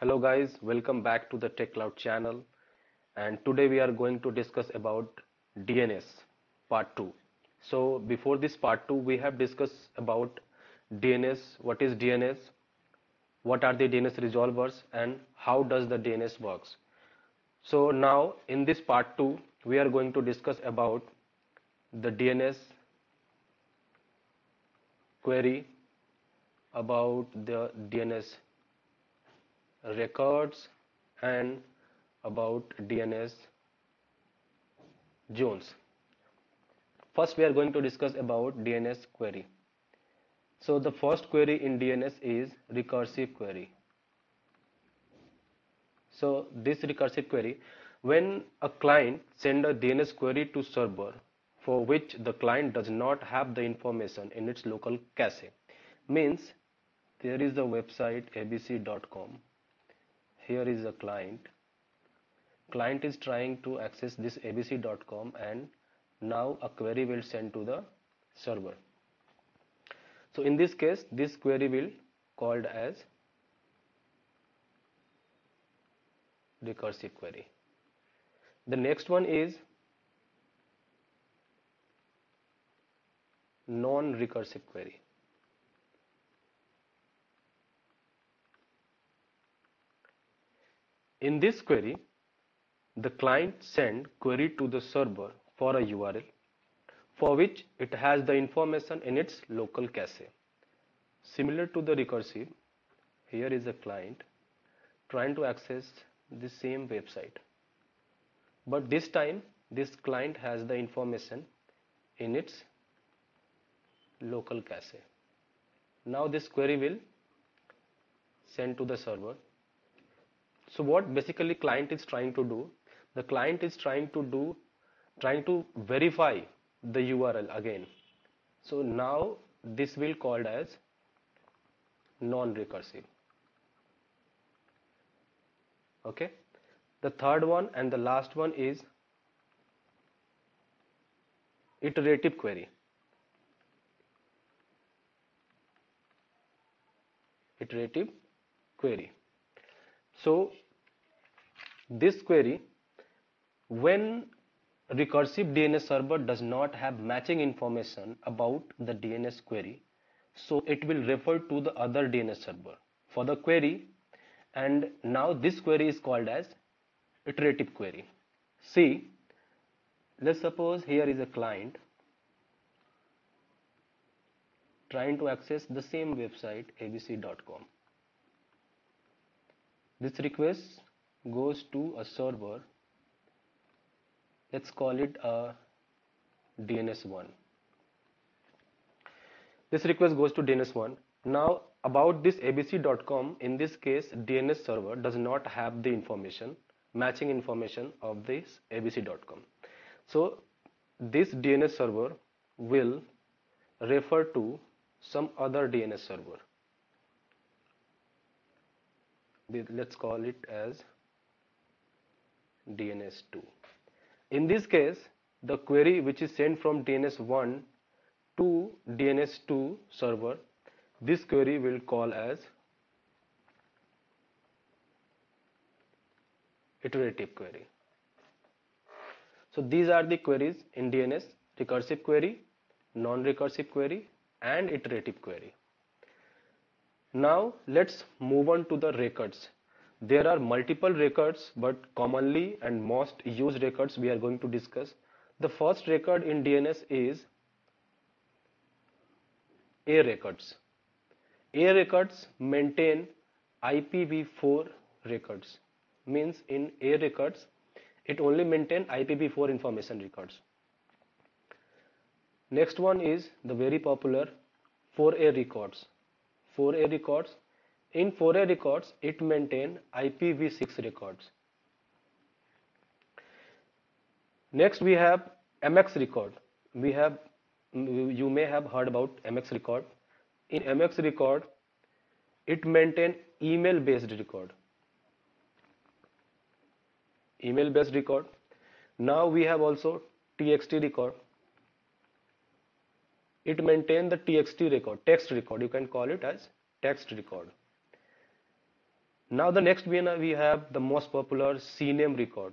Hello guys, welcome back to the TechClout channel. And today we are going to discuss about DNS part 2. So before this part 2 we have discussed about DNS, what is DNS, what are the DNS resolvers? And how does the DNS works. So now in this part 2 we are going to discuss about the DNS query about the DNS records and about DNS zones. First we are going to discuss about DNS query. So the first query in DNS is recursive query. So this recursive query when a client send a DNS query to server for which the client does not have the information in its local cache means there is a website abc.com here is a client. Client is trying to access this abc.com and now a query will send to the server. So in this case this query will called as recursive query. The next one is non-recursive query In this query, the client send query to the server for a URL for which it has the information in its local cache. Similar to the recursive, here is a client trying to access the same website. But this time, this client has the information in its local cache. Now this query will send to the server so what basically client is trying to do the client is trying to do trying to verify the url again. So now this will called as non-recursive. Okay? The third one and the last one is iterative query. Iterative query. So this query when recursive DNS server does not have matching information about the DNS query so it will refer to the other DNS server for the query. And now this query is called as iterative query. See let's suppose here is a client trying to access the same website abc.com this request goes to a server let's call it a DNS1 this request goes to DNS1 now about this abc.com in this case DNS server does not have the information matching information of this abc.com so this DNS server will refer to some other DNS server. Let's call it as DNS2 in this case the query which is sent from DNS1 to DNS2 server this query will call as iterative query. So these are the queries in DNS recursive query non-recursive query and iterative query. Now let's move on to the records. There are multiple records but commonly and most used records we are going to discuss. The first record in DNS is A records. A records maintain IPv4 records means in A records it only maintain IPv4 information records. Next one is the very popular 4A records 4A records. In 4A records, it maintain IPv6 records. Next, we have MX record. We have, you may have heard about MX record. In MX record, it maintain email based record. Email based record. Now we have also TXT record it maintain the txt record text record you can call it as text record Now the next we we have the most popular CNAME record.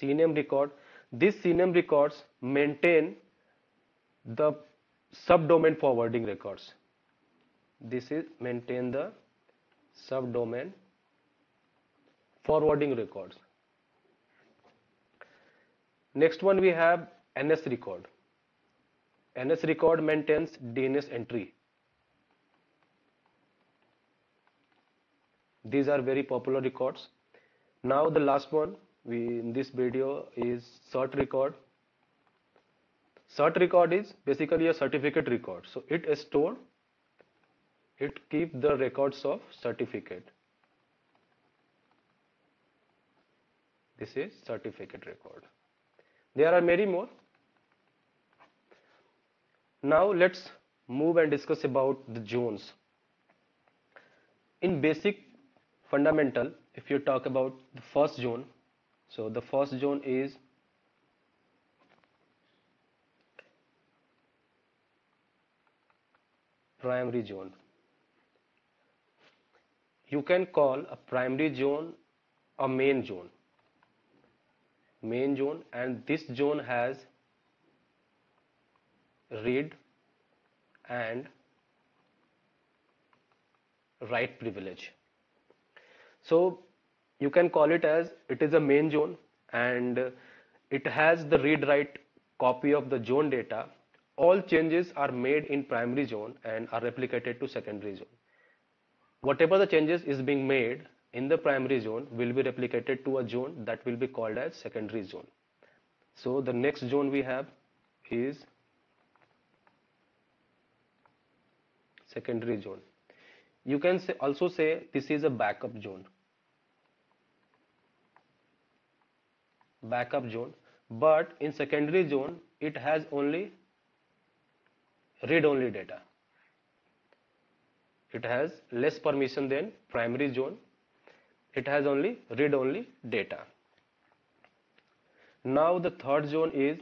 CNAME record. These CNAME records maintain the subdomain forwarding records. This is maintain the subdomain forwarding records. Next one we have NS record. NS record maintains DNS entry. These are very popular records. Now the last one we in this video is cert record. Cert record is basically a certificate record. So it is stored, it keep the records of certificate. This is certificate record. There are many more. Now let's move and discuss about the zones. In basic fundamental, if you talk about the first zone, so the first zone is primary zone. You can call a primary zone a main zone main zone and this zone has read and write privilege so you can call it as it is a main zone and it has the read write copy of the zone data all changes are made in primary zone and are replicated to secondary zone whatever the changes is being made in the primary zone will be replicated to a zone that will be called as secondary zone. So the next zone we have is secondary zone. You can say also say this is a backup zone. Backup zone, but in secondary zone it has only read only data. It has less permission than primary zone it has only read only data now the third zone is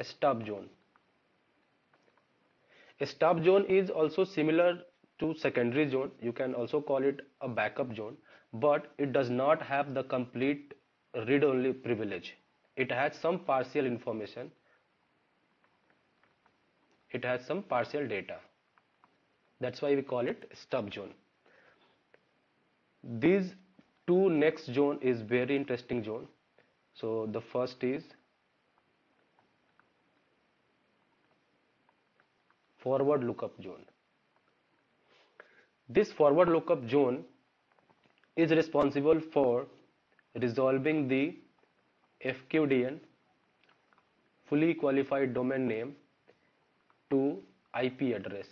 a stub zone a stub zone is also similar to secondary zone. You can also call it a backup zone but it does not have the complete read only privilege. It has some partial information. It has some partial data. That's why we call it stub zone. These two next zone is very interesting zone. So the first is forward lookup zone. This forward lookup zone is responsible for resolving the FQDN fully qualified domain name to IP address.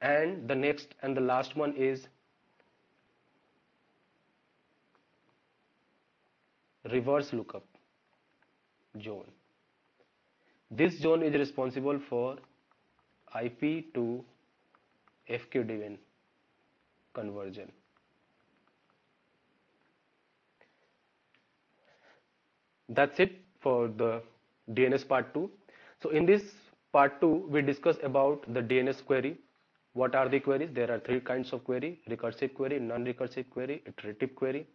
And the next and the last one is reverse lookup zone this zone is responsible for IP to FQDN conversion that's it for the DNS part 2 so in this part 2 we discuss about the DNS query what are the queries? There are three kinds of query, recursive query, non-recursive query, iterative query.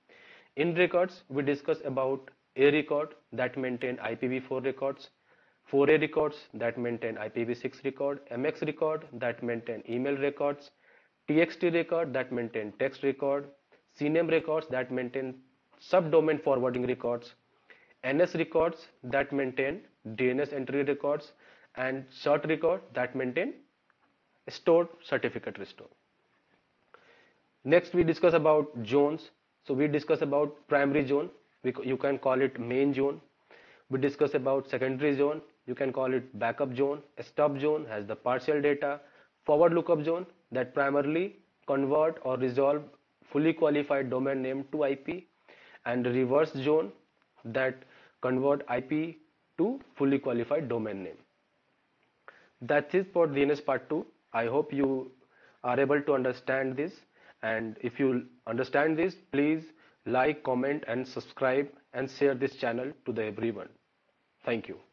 In records, we discuss about A record that maintain IPv4 records, 4A records that maintain IPv6 record, MX record that maintain email records, TXT record that maintain text record, CNAME records that maintain subdomain forwarding records, NS records that maintain DNS entry records, and cert record that maintain stored certificate restore. Next we discuss about zones. So we discuss about primary zone. You can call it main zone. We discuss about secondary zone you can call it backup zone. Stub zone has the partial data forward lookup zone that primarily convert or resolve fully qualified domain name to IP and reverse zone that convert IP to fully qualified domain name. That is it for DNS part 2 I hope you are able to understand this. And if you understand this please like comment and subscribe and share this channel to the everyone. Thank you